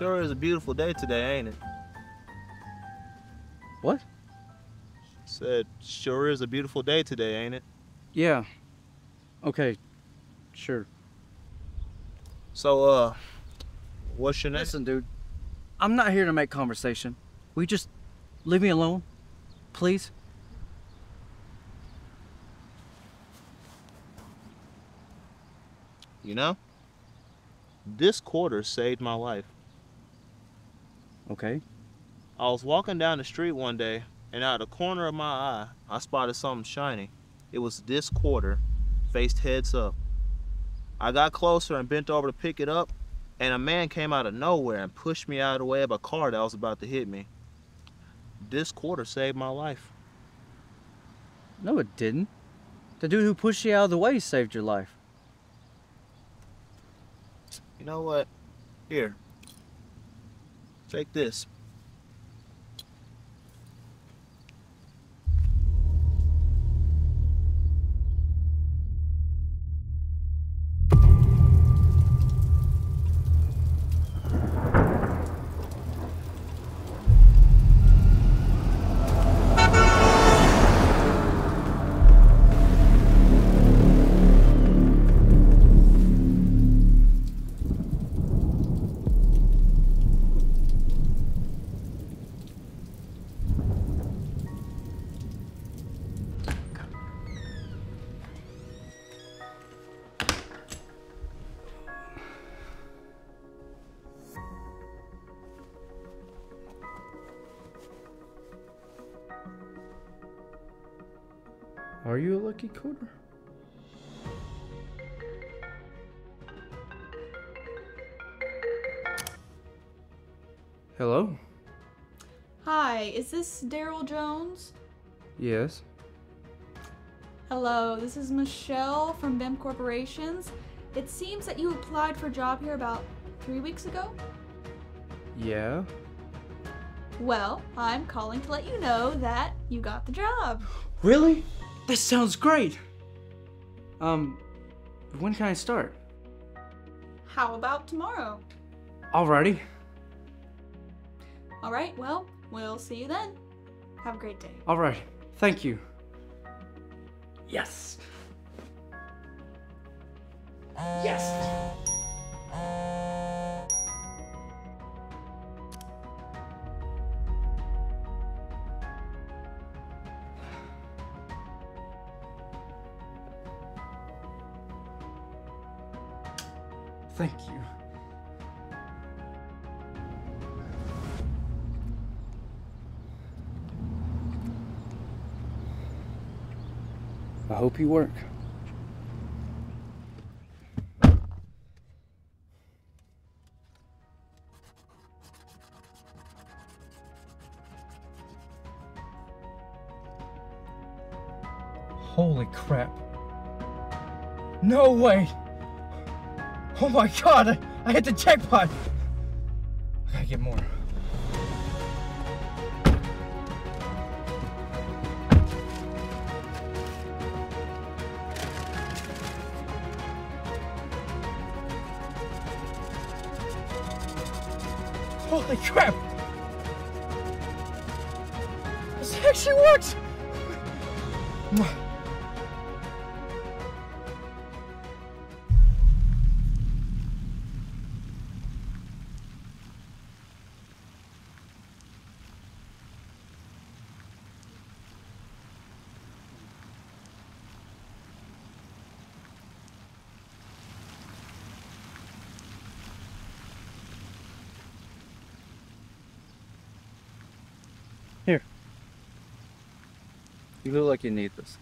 Sure is a beautiful day today, ain't it? What? Said, sure is a beautiful day today, ain't it? Yeah. Okay. Sure. So, uh, what's your name? Listen, dude. I'm not here to make conversation. Will you just leave me alone? Please? You know, this quarter saved my life. Okay. I was walking down the street one day, and out of the corner of my eye, I spotted something shiny. It was this quarter, faced heads up. I got closer and bent over to pick it up, and a man came out of nowhere and pushed me out of the way of a car that was about to hit me. This quarter saved my life. No, it didn't. The dude who pushed you out of the way saved your life. You know what? Here. Take this. Are you a lucky coder? Hello? Hi, is this Daryl Jones? Yes. Hello, this is Michelle from BIM Corporations. It seems that you applied for a job here about three weeks ago. Yeah. Well, I'm calling to let you know that you got the job. Really? That sounds great. Um, when can I start? How about tomorrow? Alrighty. All right, well, we'll see you then. Have a great day. Alright. Thank you. Yes. Yes. Thank you. I hope you work. Holy crap. No way! Oh my god, I, I hit the jackpot! I gotta get more. Holy crap! This actually works! Here. You look like you need this.